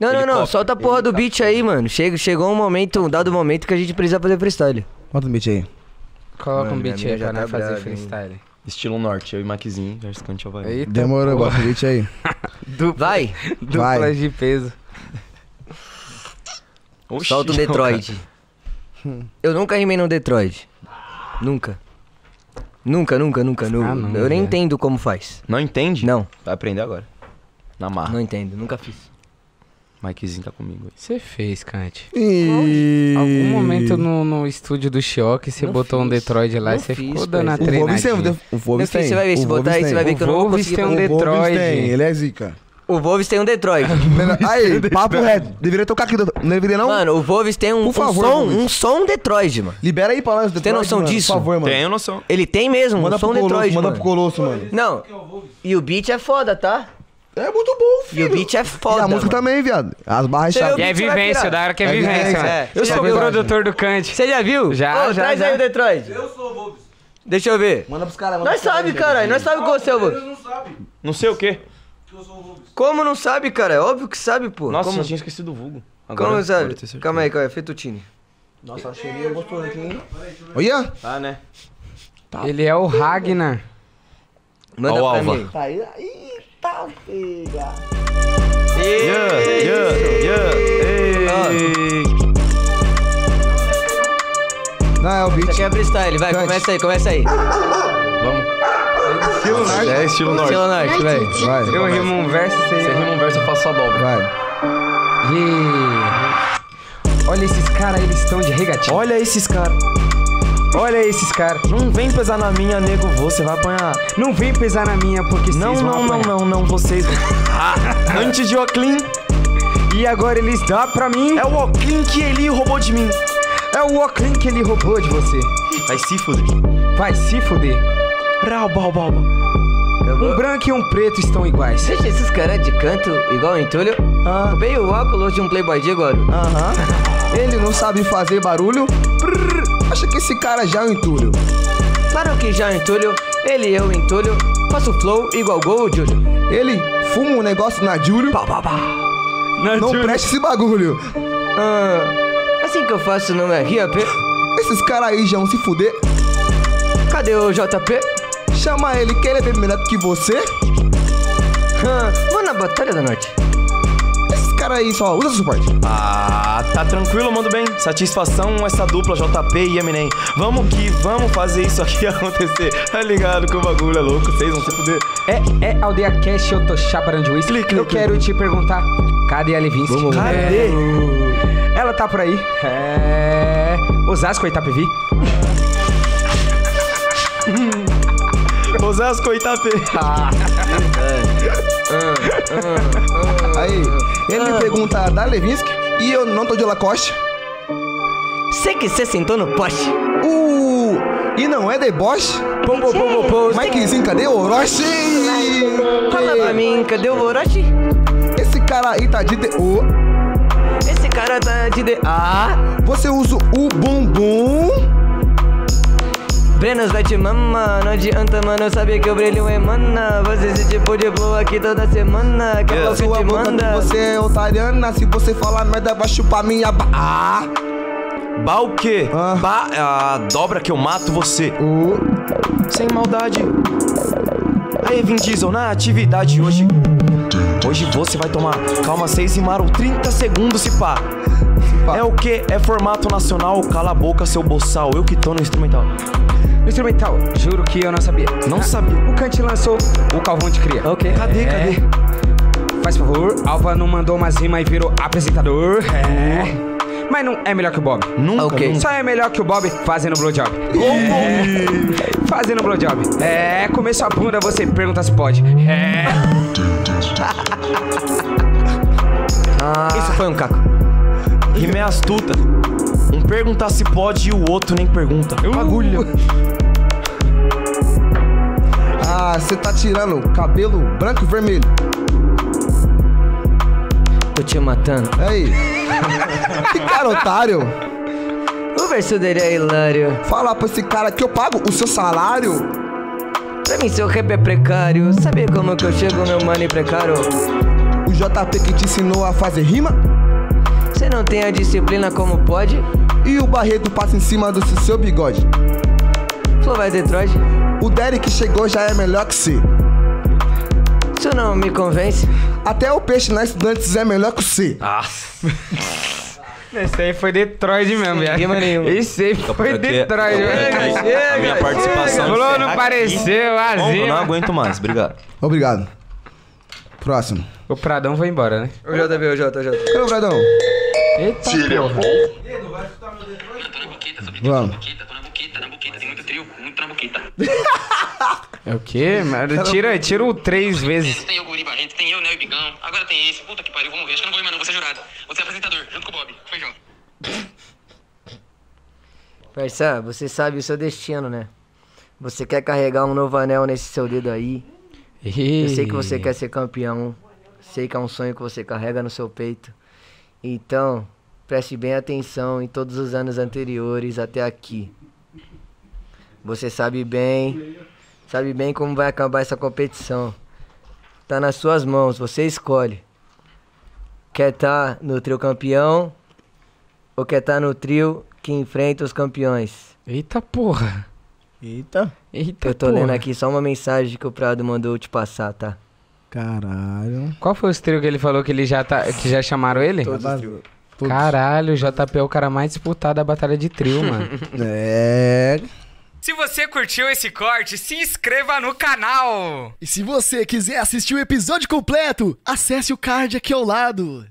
Não, não, não. Solta a porra do beat aí, mano. Chega, chegou um momento, um dado momento que a gente precisa fazer freestyle. Bota o beat aí. Coloca Mano, um beat minha aí pra já nós tá fazer brava, hein? freestyle. Estilo norte, eu e Maquizinho, Verscante Havaí. Eita, Demorou, porra. bota o beat aí. Dupla, Vai, duplas Vai. de peso. Oxi, solta o Detroit. Eu nunca rimei no Detroit. Nunca. Nunca, nunca, nunca. nu- Ah, não, eu nem velho. entendo como faz. Não entende? Não, Vai aprender agora. Na marra. não entendo, nunca fiz. Mikezinho tá comigo aí. Você fez, Kant. E... Algum momento no, no estúdio do Choque, você Não botou um fiz. Detroit lá e você fiz, ficou dando a parceiro. O Volvis tem, treinadinha. o você vai ver, se o botar aí, você vai ver que eu não vou conseguir tem um fazer. O Volvis Detroit. tem, ele é zica. O Volvis tem um Detroit. Aí, papo reto. Deveria tocar aqui, não deveria não? Mano, o Volvis tem um, um favor, som, um som Detroit, mano. Libera aí pra nós. Tem noção mano, disso? Por favor, mano. Tenho noção. Ele tem mesmo, Manda um som Detroit, manda mano. pro Colosso, mano. Não, e o beat é foda, tá? É muito bom, E filho. o beat é E foda, a música mano. também, viado. As barras viu E é vivência, da hora que é, É vivência, vivência, mano. é. Eu sou já o produtor do Kant. Você já viu? Já, Ô, já, traz já. aí o Detroit. Eu sou o Volvis. Deixa eu ver. Manda pros caras, Nós sabe, caralho. Nós sabe qual é o seu, Volvis. Não sei o quê. Como não sabe, cara? É óbvio que sabe, pô. Nossa, como, eu tinha esquecido o vulgo. como agora sabe? tenho certeza. Calma aí, calma aí. Fettuccine. Nossa, cheirinho gostoso aqui, hein? Olha. Tá, né? Ele é o Ragnar. Manda pra Alva. mim. Tá aí. Eita, filha. Yeah, yeah, yeah, ei. Não, é o beat. Isso aqui é freestyle. Vai, Cante. começa aí, começa aí. Estilo norte. É estilo norte. Estilo norte, vai. Vai, Eu rimo um verso, você Você rima um verso, eu faço só dobra. vai. Yeah. Olha esses caras, eles estão de regatinho. Olha esses caras. Olha esses caras. Não vem pesar na minha, nego, você vai apanhar. Não vem pesar na minha porque Não, vocês vão não, não, apanhar. não, não, vocês. Ah, antes de Oclean, E agora eles dão pra mim. é o Oclean que ele roubou de mim. É o Oclean que ele roubou de você. Vai se fuder. Vai se fuder. Rau, bau, bau, Um branco e um preto estão iguais. Deixa esses caras de canto igual o entulho. Ah. Roubei o óculos de um playboy de agora. Aham. Ele não sabe fazer barulho. Acha que esse cara já é um entulho. Claro que já o entulho, ele eu entulho. Faço flow igual gol, Júlio. Ele fuma um negócio na Júlio. Pá, pá, pá. Não preste esse bagulho. Ah, assim que eu faço não é RAP. Esses caras aí já vão se fuder. Cadê o JP? Chama ele que ele é bem melhor que você. Ah, vou na Batalha da Norte. Caras aí só usa suporte. Ah, tá tranquilo, mando bem. Satisfação essa dupla JP e Eminem. Vamos que vamos fazer isso aqui acontecer. Tá ligado que o bagulho é louco, vocês vão se fuder. É, é Aldeia Cash, eu tô chaparando de whisky. Clique, Eu clique. quero te perguntar, cadê a Levinsky? Cadê? É, Ela tá por aí. É... Osasco e Itapevi. Osasco Itapê. Aí, ele me pergunta da Levinsky e eu não tô de Lacoste. Sei que você sentou no poste. Uh, e não é deboche? Pum, pum, pum, pum, pum. Mikezinho, cadê o Orochi? Fala pra mim, cadê o Orochi? Esse cara aí tá de D.O. Esse cara tá de D. Ah, Você usa o bumbum. Brenos vai te mama, não adianta, mano. Eu sabia que o brilho emana. Você esse tipo de flow aqui toda semana. Que é o que te manda. você é otariana. Se você falar merda, vai chupar minha ba... Ah, Ba o quê? Ah. Ba a dobra que eu mato você. uh, Sem maldade. Aí, Vin Diesel, na atividade hoje. Hoje você vai tomar. Calma, vocês rimaram 30 segundos, se pá. pá. É o que? É formato nacional. Cala a boca, seu boçal. Eu que tô no instrumental. No instrumental, juro que eu não sabia. Não Ah, sabia. O Kant lançou, o Calvão te cria. Ok. Cadê, É. cadê? Faz favor, Alva não mandou umas rimas e virou apresentador. É. Mas não é melhor que o Bob. Nunca, Ok. nunca. Só é melhor que o Bob fazendo blowjob. É. Fazendo blowjob. É, comer sua bunda, você pergunta se pode. É. Isso foi um caco. Rima é astuta. Um pergunta se pode e o outro nem pergunta. Bagulho. ah, você tá tirando cabelo branco e vermelho. Tô te matando. Aí. que cara otário. O verso dele é hilário. Fala pra esse cara que eu pago o seu salário. Pra mim, seu rap é precário. Sabe como que eu chego, meu mano e precário? O JP que te ensinou a fazer rima? Você não tem a disciplina como pode? E o Barreto passa em cima do seu bigode? Vai Detroit? O Derek chegou já é melhor que você. Isso não me convence. Até o peixe na estudantes é melhor que você. Esse aí foi Detroit mesmo, nenhuma. Esse aí foi Detroit, velho. A minha participação encerra não pareceu, Bom, eu não aguento mais, obrigado. Obrigado. Próximo. O Pradão foi embora, né? O JB, o J, o J. Cadê o Bradão? Eita porra. Vamos. É o quê? Mas Tira, tira o três vezes. Tem eu, Guri Barreto, tem eu, Neo e Bigão. Agora tem esse, puta que pariu, vamos ver. Acho que eu não vou ir, mano, vou ser jurado. Vou ser apresentador, junto com o Bob. Feijão. Parça, você sabe o seu destino, né? Você quer carregar um novo anel nesse seu dedo aí. Eu sei que você quer ser campeão. Sei que é um sonho que você carrega no seu peito. Então, preste bem atenção em todos os anos anteriores até aqui. Você sabe bem, sabe bem como vai acabar essa competição. Tá nas suas mãos, você escolhe. Quer tá no trio campeão ou quer tá no trio que enfrenta os campeões? Eita porra. Eita. Eita Eu tô porra. lendo aqui só uma mensagem que o Prado mandou te passar, tá? Caralho. Qual foi os trio que ele falou que ele já tá, que já chamaram ele? Todos. Caralho, o JP é o cara mais disputado da batalha de trio, mano. É. Se você curtiu esse corte, se inscreva no canal. E se você quiser assistir o episódio completo, acesse o card aqui ao lado.